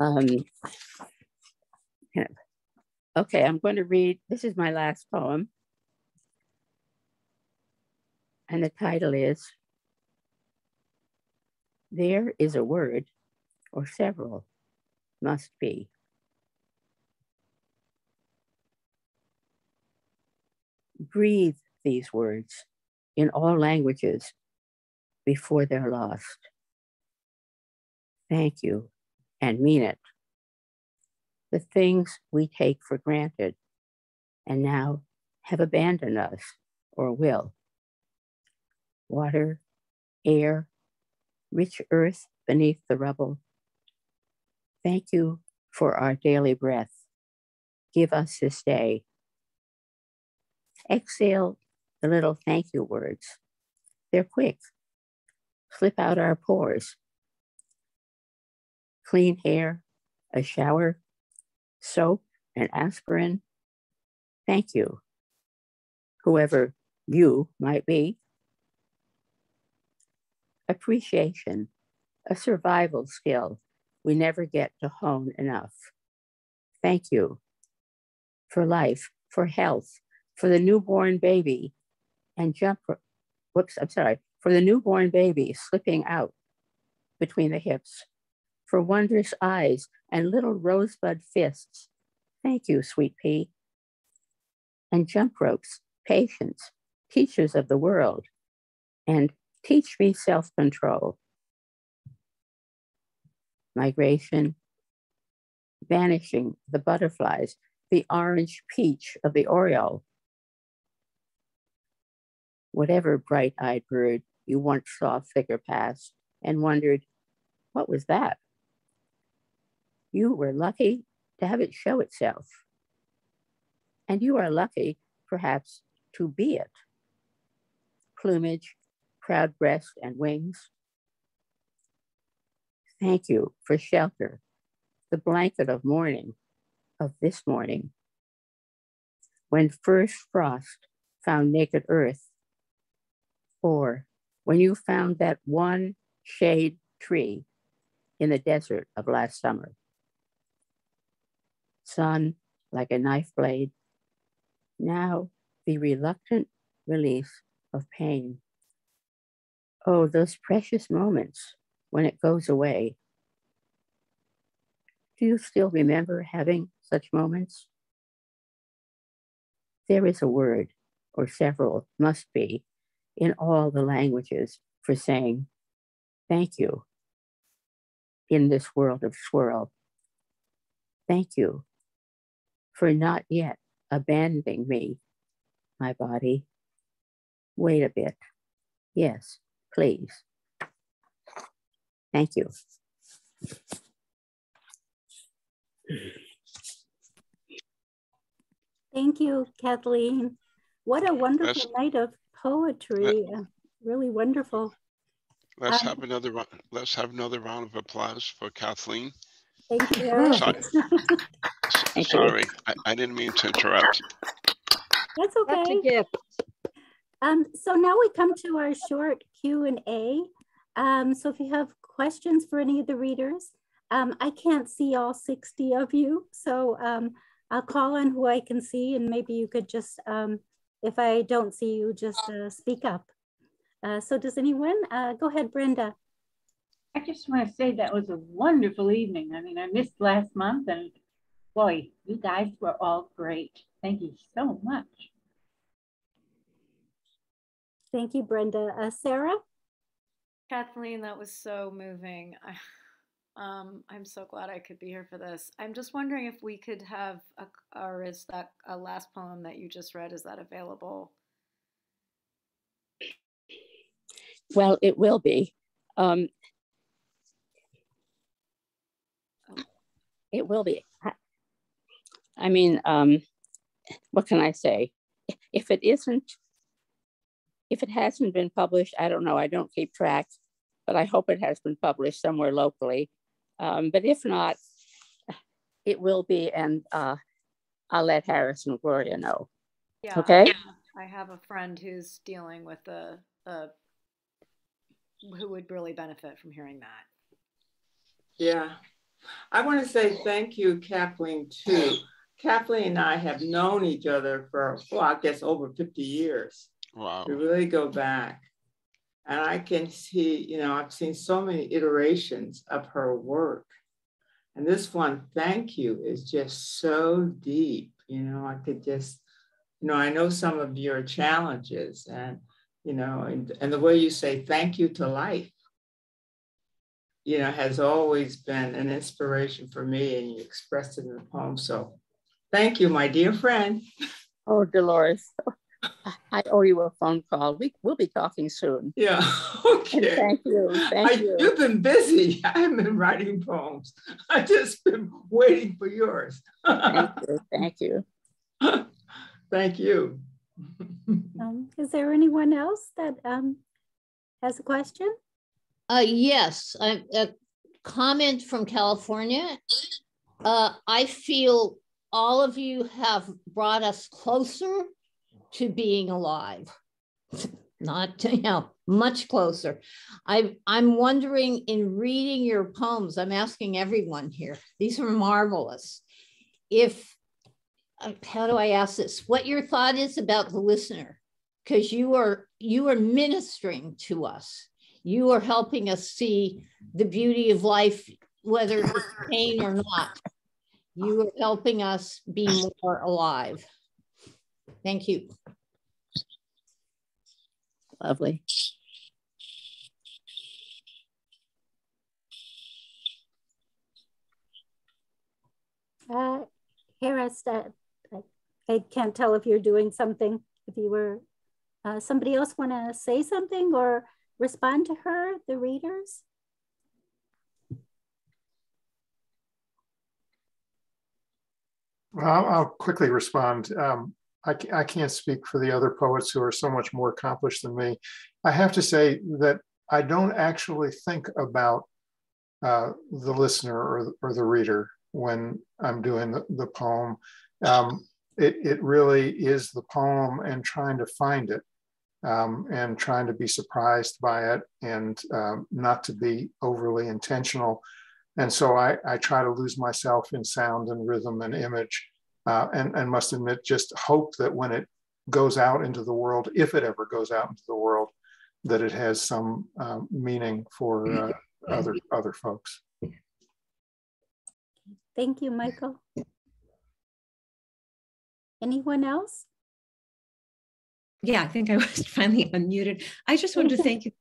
Um, okay, I'm going to read, this is my last poem. And the title is there is a word, or several, must be. breathe these words in all languages before they're lost. Thank you and mean it. The things we take for granted and now have abandoned us or will. Water, air, rich earth beneath the rubble. Thank you for our daily breath. Give us this day. Exhale the little thank you words. They're quick. Slip out our pores. Clean hair, a shower, soap, and aspirin. Thank you, whoever you might be. Appreciation, a survival skill we never get to hone enough. Thank you for life, for health, for the newborn baby, and jump, whoops, I'm sorry, for the newborn baby slipping out between the hips, for wondrous eyes and little rosebud fists. Thank you, sweet pea. And jump ropes, patience, teachers of the world, and teach me self control. Migration, vanishing the butterflies, the orange peach of the oriole, whatever bright eyed bird you once saw flicker past and wondered, what was that? You were lucky to have it show itself. And you are lucky, perhaps, to be it. Plumage, proud breast, and wings. Thank you for shelter, the blanket of morning, of this morning. When first frost found naked earth or when you found that one shade tree in the desert of last summer. Sun like a knife blade, now the reluctant release of pain. Oh, those precious moments when it goes away. Do you still remember having such moments? There is a word, or several, must be, in all the languages for saying thank you in this world of swirl. Thank you for not yet abandoning me, my body. Wait a bit. Yes, please. Thank you. Thank you, Kathleen. What a wonderful Yes. night of poetry. Uh, really wonderful. Let's Um, have another, let's have another round of applause for Kathleen. Thank you. Sorry. S- Thank you. I, I didn't mean to interrupt. That's That's a okay. gift. Um, so now we come to our short Q and A. Um, so if you have questions for any of the readers, um, I can't see all 60 of you. So um, I'll call on who I can see and maybe you could just, um, if I don't see you, just uh, speak up. Uh, so does anyone? Uh, go ahead, Brenda. I just want to say that was a wonderful evening. I mean, I missed last month and boy, you guys were all great. Thank you so much. Thank you, Brenda. Uh, Sarah? Kathleen, that was so moving. I, um, I'm so glad I could be here for this. I'm just wondering if we could have, a, or is that a last poem that you just read? Is that available? Well, it will be. Um, it will be. I- I mean, um, what can I say? If it isn't, if it hasn't been published, I don't know. I don't keep track, but I hope it has been published somewhere locally. Um, but if not, it will be, and uh, I'll let Harris and Gloria know. Yeah. Okay. I have a friend who's dealing with a, a who would really benefit from hearing that. Yeah. I want to say thank you, Kathleen, too. Kathleen and I have known each other for, well, I guess over 50 years. Wow. We really go back. And I can see, you know, I've seen so many iterations of her work. And this one, thank you, is just so deep. You know, I could just you know, I know some of your challenges and, you know, and, and the way you say thank you to life, you know, has always been an inspiration for me and you expressed it in the poem. So thank you, my dear friend. Oh, Dolores, I owe you a phone call. We, we'll be talking soon. Yeah, okay. And thank you, thank I, you. You've been busy. I haven't been writing poems. I just been waiting for yours. Thank you, thank you. Thank you. Um, is there anyone else that um, has a question? Uh, yes, a, a comment from California. Uh, I feel all of you have brought us closer to being alive. Not, you know, much closer. I, I'm wondering in reading your poems, I'm asking everyone here, these are marvelous. If uh, how do I ask this? What your thought is about the listener, because you are you are ministering to us. You are helping us see the beauty of life, whether it's pain or not. You are helping us be more alive. Thank you. Lovely. Uh, Harris, uh, I can't tell if you're doing something, if you were, uh, somebody else want to say something or respond to her, the readers? Well, I'll, I'll quickly respond. Um, I, I can't speak for the other poets who are so much more accomplished than me. I have to say that I don't actually think about uh, the listener or, or the reader when I'm doing the, the poem. Um, it, it really is the poem and trying to find it um, and trying to be surprised by it and um, not to be overly intentional. And so I, I try to lose myself in sound and rhythm and image uh, and, and must admit, just hope that when it goes out into the world, if it ever goes out into the world, that it has some um, meaning for uh, other, other folks. Thank you, Michael. Anyone else? Yeah, I think I was finally unmuted. I just wanted to thank you.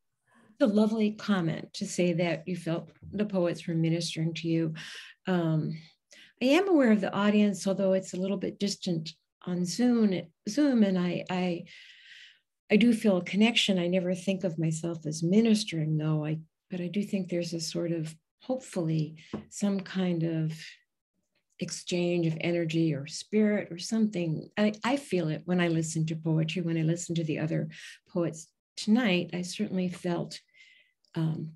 The lovely comment to say that you felt the poets were ministering to you. Um, I am aware of the audience, although it's a little bit distant on Zoom. Zoom, and I, I, I do feel a connection. I never think of myself as ministering, though. I, but I do think there's a sort of, hopefully, some kind of exchange of energy or spirit or something. I, I feel it when I listen to poetry, when I listen to the other poets tonight. I certainly felt um,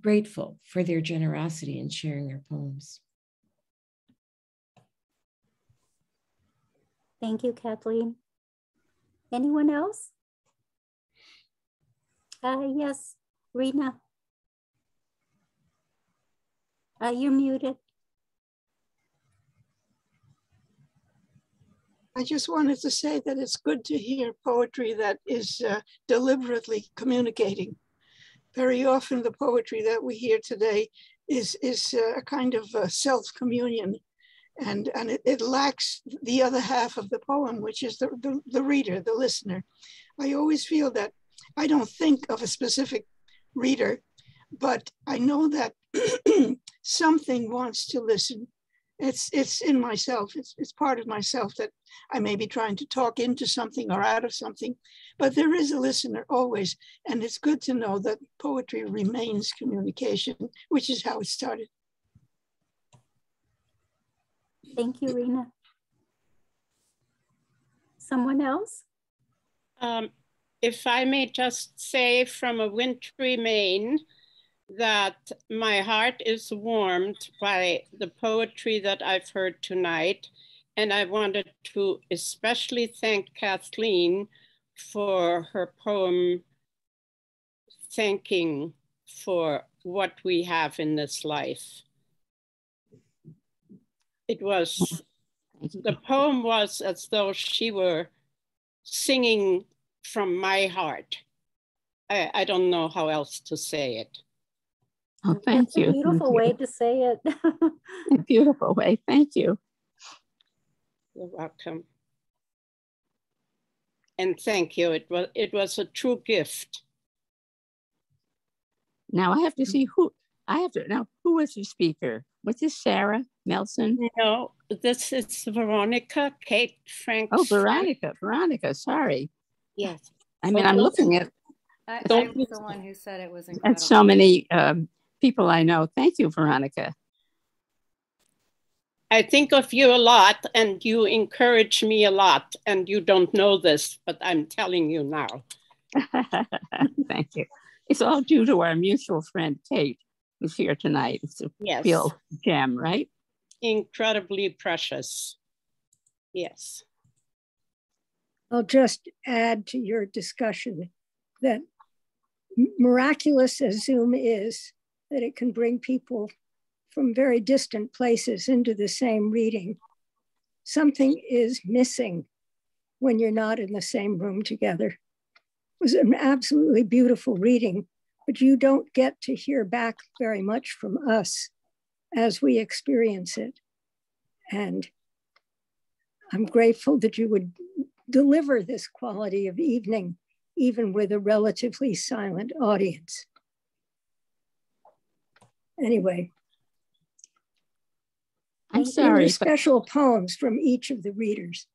grateful for their generosity in sharing their poems. Thank you, Kathleen. Anyone else? Uh, yes, Rena. Uh, you're muted. I just wanted to say that it's good to hear poetry that is uh, deliberately communicating. Very often, the poetry that we hear today is, is uh, a kind of uh, self communion, and, and it, it, lacks the other half of the poem, which is the, the, the reader, the listener. I always feel that I don't think of a specific reader, but I know that something wants to listen. It's it's in myself. It's, it's part of myself that i may be trying to talk into something or out of something but there is a listener always and it's good to know that poetry remains communication which is how it started thank you rena someone else um, if i may just say from a wintry maine that my heart is warmed by the poetry that I've heard tonight. And I wanted to especially thank Kathleen for her poem, thanking for what we have in this life. It was, mm-hmm. the poem was as though she were singing from my heart. I, I don't know how else to say it. Oh, thank That's you. A beautiful thank way you. to say it. A beautiful way. Thank you. You're welcome. and thank you. It was it was a true gift. Now I have to see who I have to now. Who was the speaker? Was this Sarah Melson? No, this is Veronica Kate Frank. Oh, Veronica. Veronica. Sorry. Yes. I mean, I'm looking at. I, I was the one who said it was incredible. At so many um, people I know. Thank you, Veronica. I think of you a lot and you encourage me a lot. And you don't know this, but I'm telling you now. Thank you. It's all due to our mutual friend, Kate, who's here tonight. It's a yes. real gem, right? Incredibly precious. Yes. I'll just add to your discussion that miraculous as Zoom is, that it can bring people from very distant places into the same reading. Something is missing when you're not in the same room together. It was an absolutely beautiful reading, but you don't get to hear back very much from us as we experience it. And I'm grateful that you would deliver this quality of evening, even with a relatively silent audience. Anyway, I'm sorry. Special poems from each of the readers.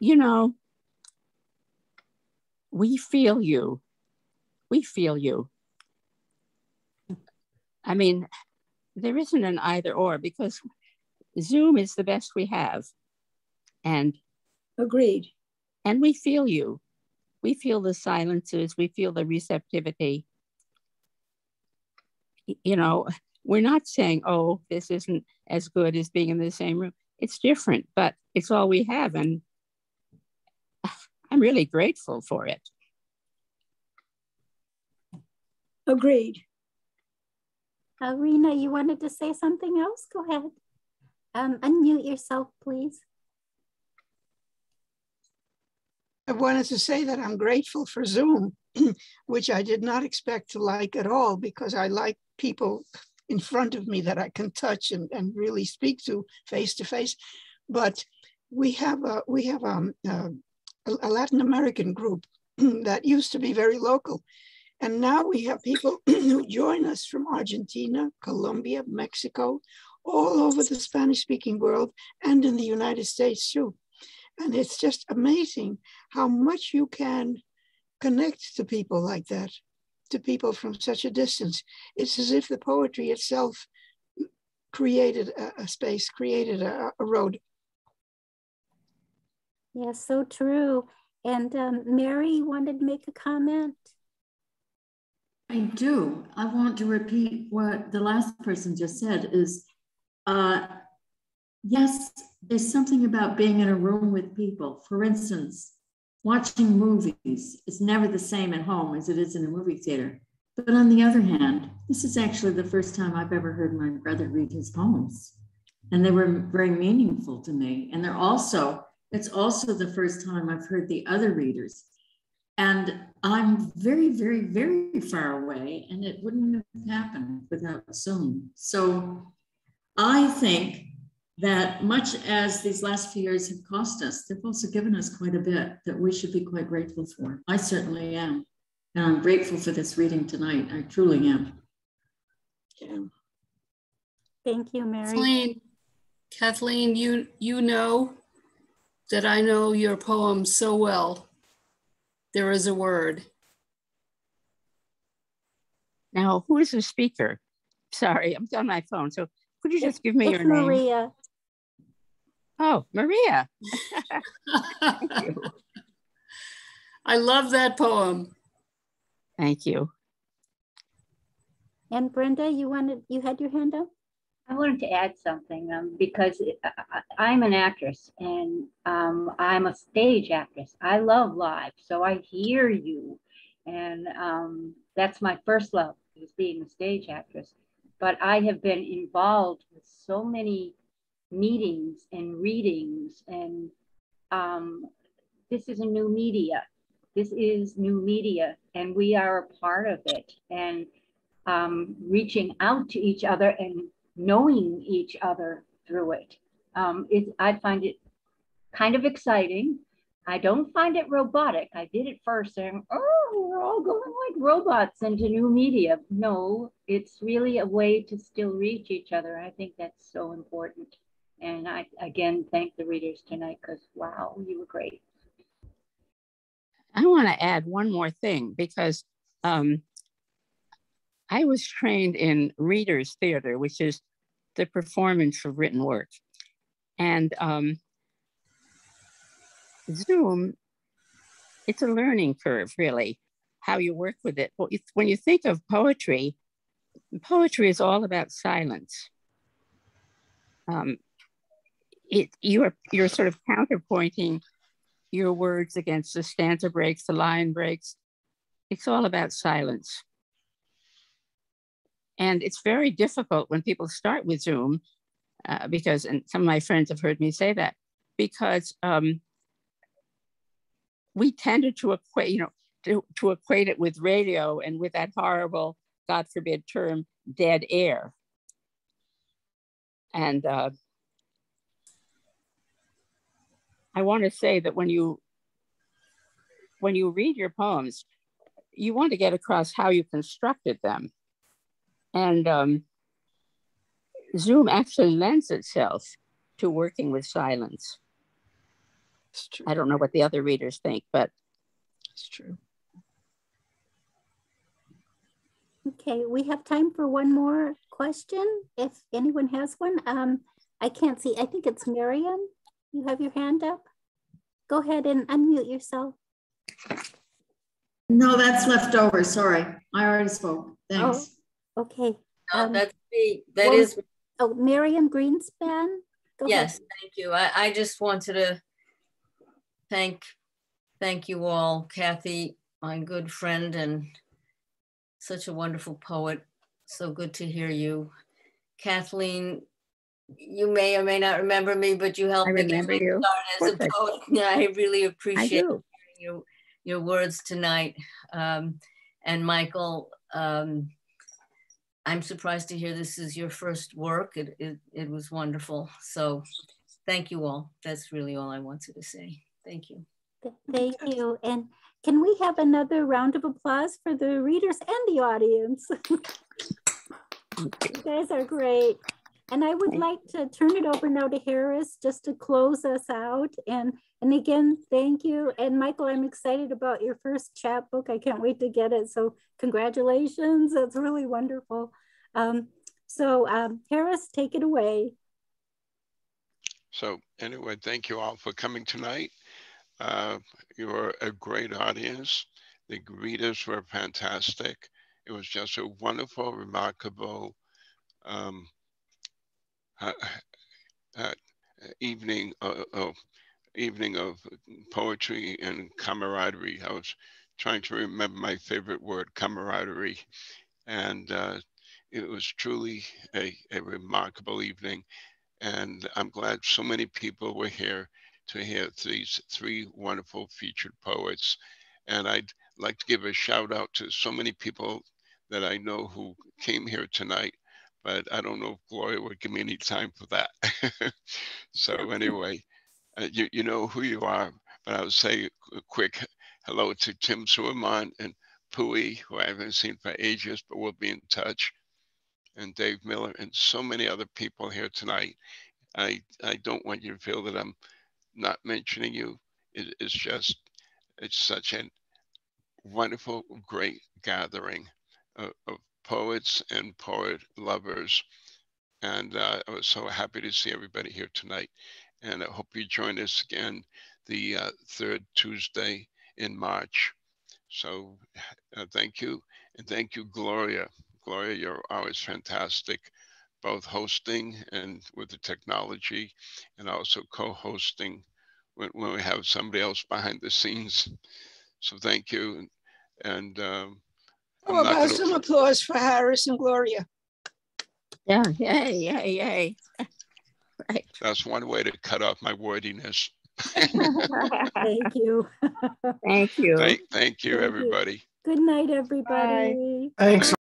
You know, we feel you. We feel you. I mean, there isn't an either or because Zoom is the best we have. And agreed. And we feel you. We feel the silences, we feel the receptivity. You know, we're not saying, oh, this isn't as good as being in the same room. It's different, but it's all we have. And I'm really grateful for it. Agreed. Arena, you wanted to say something else? Go ahead. Um, unmute yourself, please. I wanted to say that I'm grateful for Zoom, which I did not expect to like at all because I like people in front of me that I can touch and, and really speak to face to face. But we have a, we have um, a, a Latin American group that used to be very local. And now we have people who join us from Argentina, Colombia, Mexico, all over the Spanish speaking world and in the United States too. And it's just amazing how much you can connect to people like that to people from such a distance. It's as if the poetry itself created a, a space, created a, a, road. Yes, so true. And um, Mary wanted to make a comment. I do. I want to repeat what the last person just said is uh, yes, there's something about being in a room with people. For instance, watching movies is never the same at home as it is in a movie theater. But on the other hand, this is actually the first time I've ever heard my brother read his poems. And they were very meaningful to me. And they're also, it's also the first time I've heard the other readers. And I'm very, very, very far away, and it wouldn't have happened without Zoom. So I think that much as these last few years have cost us, they've also given us quite a bit that we should be quite grateful for. I certainly am. And I'm grateful for this reading tonight. I truly am. Yeah. Thank you, Mary. Kathleen, Kathleen, you, you know that I know your poem so well. There is a word. Now, who is the speaker? Sorry, I'm on my phone. So could you just give me it's your name? Maria. Oh, Maria. Thank you. I love that poem. Thank you. And Brenda, you wanted you had your hand up. I wanted to add something um, because I, am an actress and um, I'm a stage actress. I love live, so I hear you, and um, that's my first love is being a stage actress. But I have been involved with so many meetings and readings and um, this is a new media this is new media and we are a part of it and um, reaching out to each other and knowing each other through it. Um, it i find it kind of exciting I don't find it robotic. I did it first saying, oh, we're all going like robots into new media. No, it's really a way to still reach each other. I think that's so important. And I, again, thank the readers tonight because, wow, you were great. I want to add one more thing because um, I was trained in readers theater, which is the performance of written work. And um, Zoom, it's a learning curve, really, how you work with it. When you think of poetry, poetry is all about silence. Um, it, you're, you're sort of counterpointing your words against the stanza breaks, the line breaks. It's all about silence. And it's very difficult when people start with Zoom, uh, because, and some of my friends have heard me say that, because um, we tended to equate, you know, to, to equate it with radio and with that horrible, God forbid term, dead air. And uh, I want to say that when you when you read your poems, you want to get across how you constructed them. And um, Zoom actually lends itself to working with silence. I don't know what the other readers think, but it's true. Okay, we have time for one more question. If anyone has one, um, I can't see. I think it's Miriam. You have your hand up. Go ahead and unmute yourself. No, that's left over. Sorry, I already spoke. Thanks. Okay. No, um, that's me. That well, is. Oh, Miriam Greenspan. Go yes, ahead. thank you. I, I just wanted to thank thank you all, Kathy, my good friend and such a wonderful poet. So good to hear you. Kathleen, you may or may not remember me, but you helped me get started as a poet. Yeah, I really appreciate I your, your words tonight. Um, and Michael, um, I'm surprised to hear this is your first work. It, it, it was wonderful. So thank you all. That's really all I wanted to say. Thank you. Thank you. And can we have another round of applause for the readers and the audience? you guys are great. And I would like to turn it over now to Harris just to close us out. And, and again, thank you. And Michael, I'm excited about your first chapbook. I can't wait to get it. So congratulations. That's really wonderful. Um, so um, Harris, take it away. So anyway, thank you all for coming tonight. Uh, you were a great audience. The greeters were fantastic. It was just a wonderful, remarkable um, uh, uh, evening of, of, evening of poetry and camaraderie. I was trying to remember my favorite word, camaraderie, and uh, it was truly a, a remarkable evening. And I'm glad so many people were here to hear these three wonderful featured poets. And I'd like to give a shout out to so many people that I know who came here tonight, but I don't know if Gloria would give me any time for that. so anyway, you, you know who you are, but I would say a quick hello to Tim Suleiman and Pui, who I haven't seen for ages, but we'll be in touch, and Dave Miller, and so many other people here tonight. I, I don't want you to feel that I'm not mentioning you. It is just, it's such a wonderful, great gathering of, of poets and poet lovers. And uh, I was so happy to see everybody here tonight. And I hope you join us again the uh, third Tuesday in March. So uh, thank you. And thank you, Gloria. Gloria, you're always fantastic both hosting and with the technology and also co-hosting when, when we have somebody else behind the scenes. So thank you. And, um, How about gonna... some applause for Harris and Gloria? Yeah, yay, yay, yay. right. That's one way to cut off my wordiness. thank you. Thank you. Thank, thank you, thank everybody. You. Good night, everybody. Bye. Thanks.